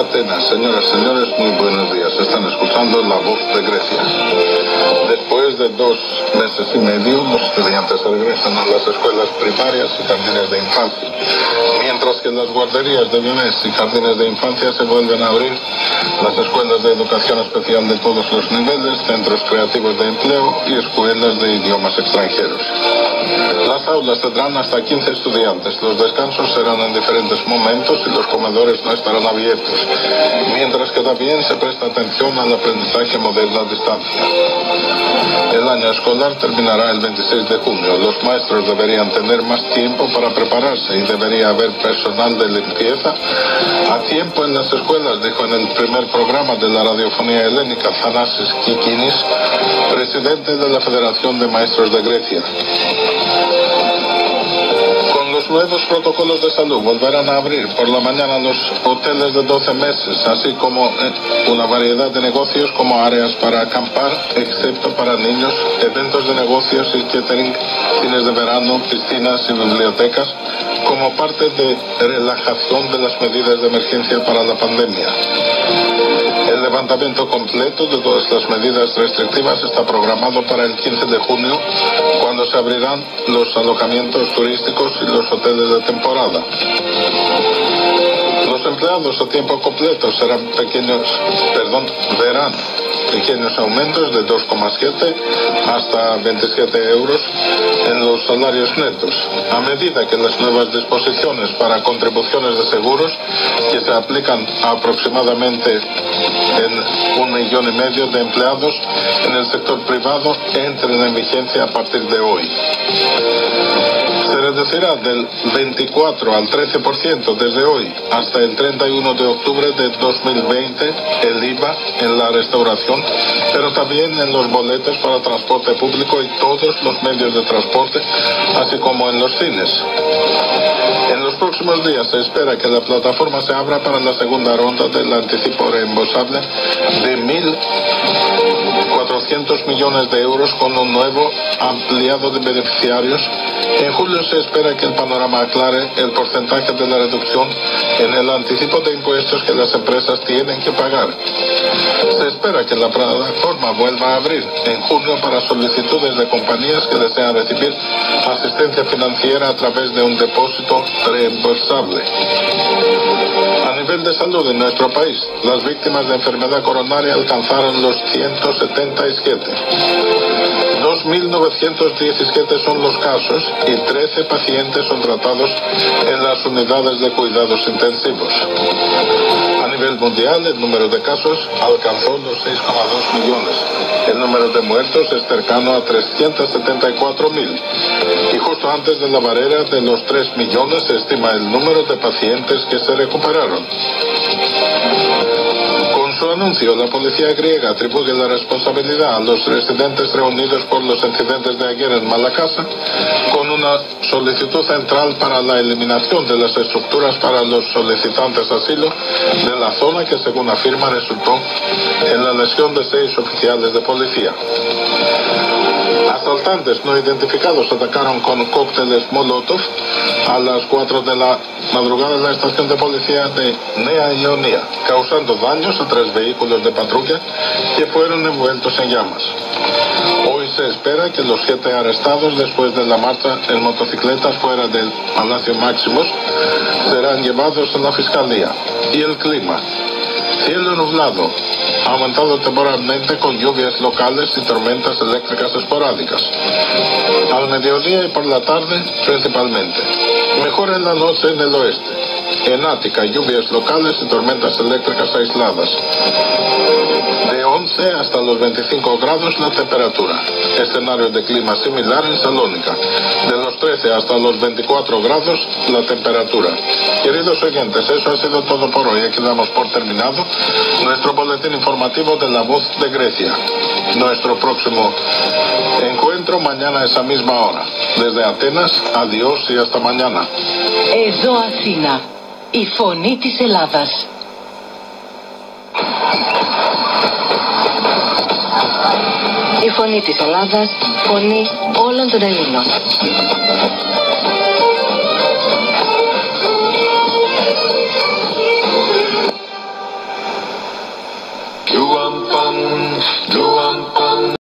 Atenas, señoras señores, muy buenos días. Están escuchando La Voz de Grecia. Después de dos meses y medio, los estudiantes regresan a las escuelas primarias y jardines de infancia, mientras que las guarderías de bebés y jardines de infancia se vuelven a abrir, las escuelas de educación especial de todos los niveles, centros creativos de empleo y escuelas de idiomas extranjeros. Las aulas tendrán hasta 15 estudiantes, los descansos serán en diferentes momentos y los comedores no estarán abiertos, mientras que también se presta atención al aprendizaje moderno a distancia. El año escolar terminará el 26 de junio. Los maestros deberían tener más tiempo para prepararse y debería haber personal de limpieza a tiempo en las escuelas, dijo en el primer programa de la radiofonía helénica Thanasis Kikinis, presidente de la Federación de Maestros de Grecia nuevos protocolos de salud volverán a abrir por la mañana los hoteles de 12 meses, así como eh, una variedad de negocios como áreas para acampar, excepto para niños, eventos de negocios y catering, cines de verano, piscinas y bibliotecas, como parte de relajación de las medidas de emergencia para la pandemia. El levantamiento completo de todas las medidas restrictivas está programado para el 15 de junio, cuando se abrirán los alojamientos turísticos y los hoteles de temporada. Los empleados a tiempo completo serán pequeños, perdón, verán pequeños aumentos de 2,7 hasta 27 euros en los salarios netos, a medida que las nuevas disposiciones para contribuciones de seguros que se aplican aproximadamente en un millón y medio de empleados en el sector privado entren en vigencia a partir de hoy reducirá del 24 al 13% desde hoy hasta el 31 de octubre de 2020 el IVA en la restauración, pero también en los boletos para transporte público y todos los medios de transporte, así como en los cines. En los próximos días se espera que la plataforma se abra para la segunda ronda del anticipo reembolsable de 1.400 millones de euros con un nuevo ampliado de beneficiarios. En julio se espera que el panorama aclare el porcentaje de la reducción en el anticipo de impuestos que las empresas tienen que pagar. Se espera que la plataforma vuelva a abrir en junio para solicitudes de compañías que desean recibir asistencia financiera a través de un depósito reembolsable. Nivel de salud en nuestro país, las víctimas de enfermedad coronaria alcanzaron los 177. 2.917 son los casos y 13 pacientes son tratados en las unidades de cuidados intensivos. Nivel mundial, el número de casos alcanzó los 6,2 millones. El número de muertos es cercano a 374.000. Y justo antes de la barrera de los 3 millones se estima el número de pacientes que se recuperaron su anuncio, la policía griega atribuye la responsabilidad a los residentes reunidos por los incidentes de ayer en Malacasa con una solicitud central para la eliminación de las estructuras para los solicitantes asilo de la zona que según afirma resultó en la lesión de seis oficiales de policía. Asaltantes no identificados atacaron con cócteles Molotov a las 4 de la madrugada en la estación de policía de Nea Ionia, causando daños a tres vehículos de patrulla que fueron envueltos en llamas. Hoy se espera que los siete arrestados después de la marcha en motocicletas fuera del Palacio Máximos serán llevados a la fiscalía. Y el clima. Cielo nublado, aumentado temporalmente con lluvias locales y tormentas eléctricas esporádicas. Al mediodía y por la tarde principalmente. Mejor en la noche en el oeste. En Ática, lluvias locales y tormentas eléctricas aisladas. De 11 hasta los 25 grados la temperatura. Escenario de clima similar en Salónica. De los 13 hasta los 24 grados la temperatura. Queridos oyentes, eso ha sido todo por hoy. Aquí damos por terminado nuestro boletín informativo de La Voz de Grecia. Nuestro próximo encuentro mañana a esa misma hora. Desde Atenas, adiós y hasta mañana. Εδώ Αθήνα, η φωνή της Ελλάδας. Η φωνή της Ελλάδας, φωνή όλων των Ελλήνων.